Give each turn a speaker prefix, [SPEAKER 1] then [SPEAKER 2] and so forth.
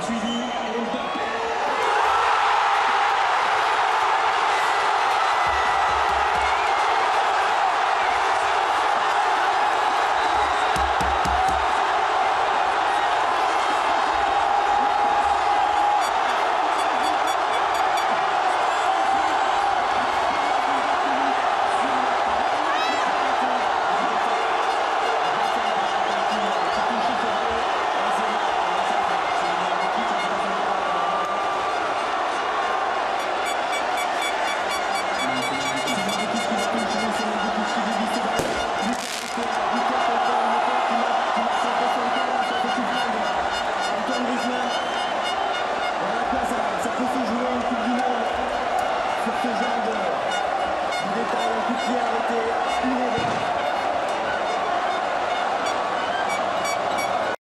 [SPEAKER 1] 鞠婧祎 Antoine Griezmann, à la place, ça peut se jouer une Coupe du Monde